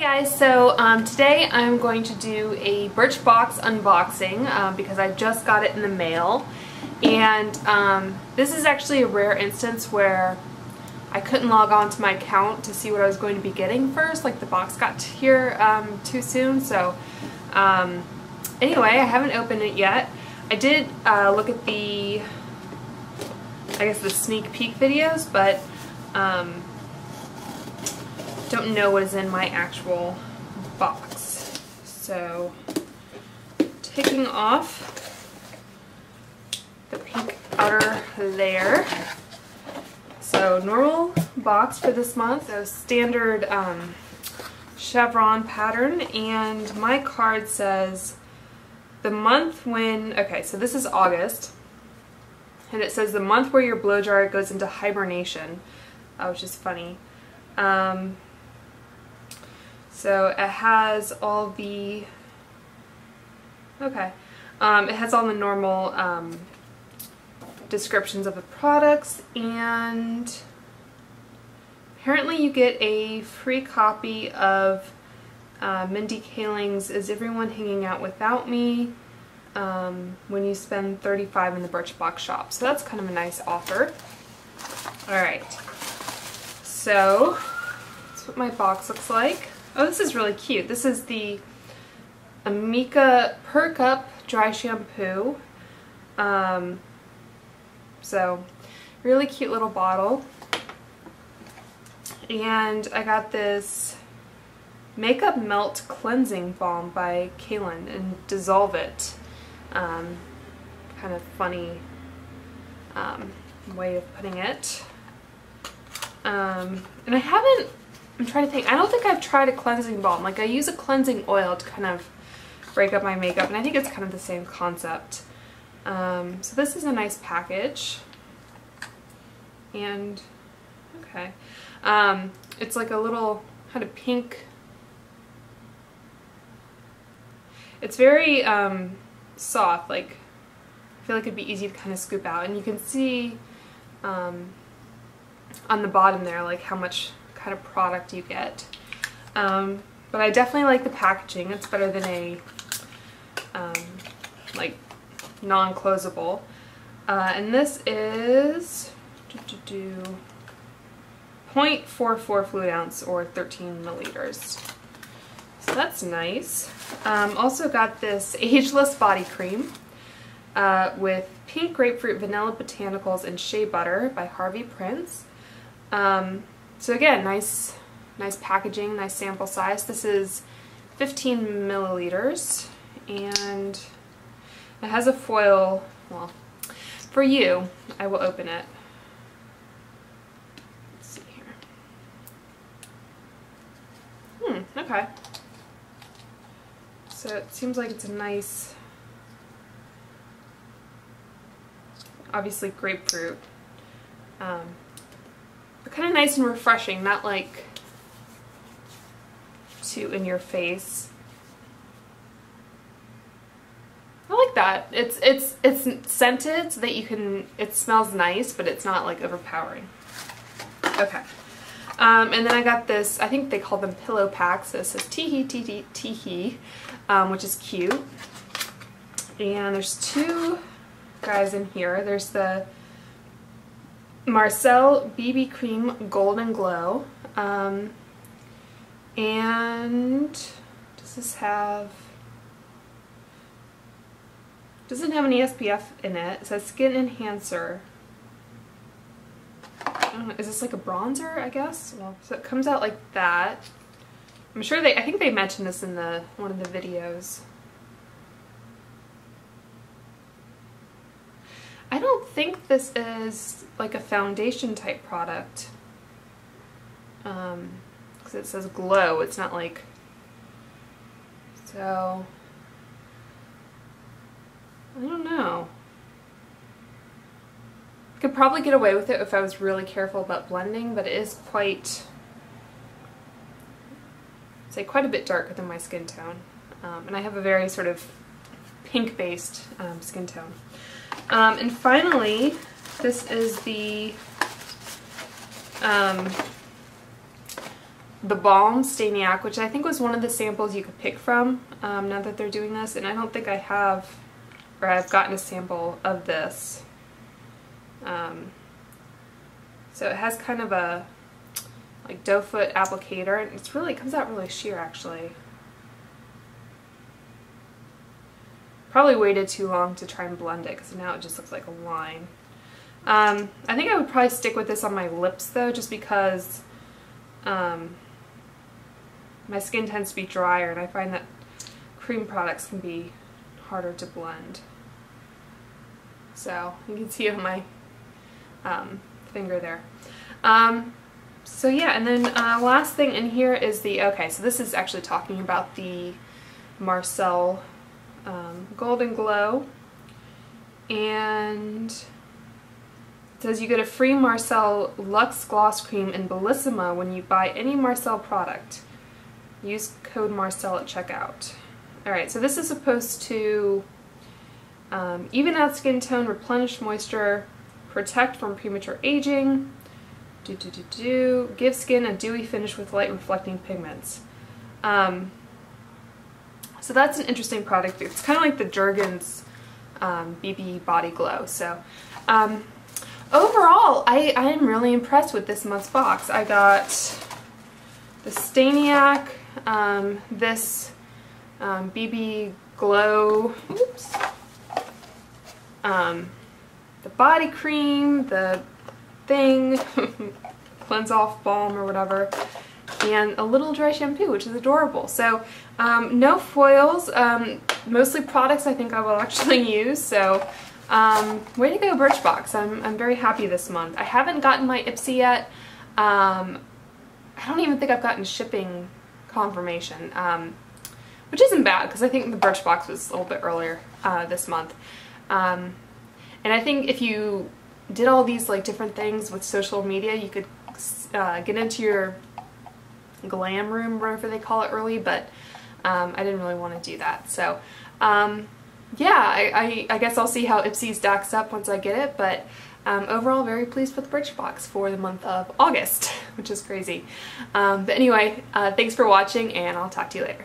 Hey guys, so um, today I'm going to do a Birchbox unboxing um, because I just got it in the mail. And um, this is actually a rare instance where I couldn't log on to my account to see what I was going to be getting first, like the box got here um, too soon, so um, anyway, I haven't opened it yet. I did uh, look at the, I guess the sneak peek videos, but um, don't know what is in my actual box. So, taking off the pink outer layer. So normal box for this month, a standard um, chevron pattern, and my card says the month when, okay, so this is August, and it says the month where your blow dryer goes into hibernation, uh, which is funny. Um, so it has all the, okay, um, it has all the normal um, descriptions of the products and apparently you get a free copy of uh, Mindy Kaling's Is Everyone Hanging Out Without Me um, when you spend 35 in the Birchbox shop. So that's kind of a nice offer. Alright, so that's what my box looks like. Oh, this is really cute. This is the Amika Perk Up Dry Shampoo. Um, so, really cute little bottle. And I got this Makeup Melt Cleansing Balm by Kaylin and Dissolve It. Um, kind of funny um, way of putting it. Um, and I haven't I'm trying to think. I don't think I've tried a cleansing balm. Like I use a cleansing oil to kind of break up my makeup and I think it's kind of the same concept. Um, so this is a nice package. And, okay. Um, it's like a little, kind of pink, it's very um, soft, like I feel like it'd be easy to kind of scoop out. And you can see um, on the bottom there like how much kind of product you get. Um, but I definitely like the packaging. It's better than a um, like non-closable. Uh, and this is 0.44 fluid ounce or 13 milliliters. So that's nice. Um, also got this ageless body cream uh, with pink grapefruit vanilla botanicals and shea butter by Harvey Prince. Um, so again, nice, nice packaging, nice sample size. This is 15 milliliters and it has a foil, well, for you, I will open it. Let's see here. Hmm, okay. So it seems like it's a nice, obviously grapefruit. Um, kind of nice and refreshing, not like too in your face. I like that. It's it's it's scented so that you can it smells nice, but it's not like overpowering. Okay. Um, and then I got this, I think they call them pillow packs. So it says teehee teehee teehee, um, which is cute. And there's two guys in here. There's the Marcelle BB Cream Golden Glow. Um, and does this have, doesn't have any SPF in it. It says Skin Enhancer. Know, is this like a bronzer, I guess? Well, so it comes out like that. I'm sure they, I think they mentioned this in the one of the videos. I don't think this is like a foundation type product. Um, because it says glow, it's not like, so, I don't know. I could probably get away with it if I was really careful about blending, but it is quite, say quite a bit darker than my skin tone. Um, and I have a very sort of pink-based um, skin tone. Um, and finally, this is the um, the Balm Stainiac, which I think was one of the samples you could pick from um, now that they're doing this. And I don't think I have, or I've gotten a sample of this. Um, so it has kind of a like doe foot applicator. And it's really, it comes out really sheer actually. Probably waited too long to try and blend it because now it just looks like a line. Um, I think I would probably stick with this on my lips though just because um, my skin tends to be drier and I find that cream products can be harder to blend. So you can see on my um, finger there. Um, so yeah, and then uh, last thing in here is the, okay, so this is actually talking about the Marcelle um, Golden Glow. And says you get a free Marcelle Luxe Gloss Cream in Bellissima when you buy any Marcelle product. Use code Marcelle at checkout. Alright, so this is supposed to um, even out skin tone, replenish moisture, protect from premature aging, do, do, do, do, give skin a dewy finish with light reflecting pigments. Um, so that's an interesting product. It's kind of like the Jergens um, BB Body Glow. So um, overall, I, I am really impressed with this month's box. I got the Stainiac, um, this BB um, Glow, oops, um, the body cream, the thing, cleanse off balm or whatever, and a little dry shampoo, which is adorable. So um, no foils, um, mostly products I think I will actually use. So um, way to go Birchbox. I'm, I'm very happy this month. I haven't gotten my Ipsy yet. Um, I don't even think I've gotten shipping confirmation, um, which isn't bad because I think the Birchbox was a little bit earlier uh, this month. Um, and I think if you did all these like different things with social media, you could uh, get into your glam room, whatever they call it early, but um, I didn't really want to do that. So um, yeah, I, I, I, guess I'll see how Ipsy stacks up once I get it, but um, overall very pleased with Birchbox for the month of August, which is crazy. Um, but anyway, uh, thanks for watching and I'll talk to you later.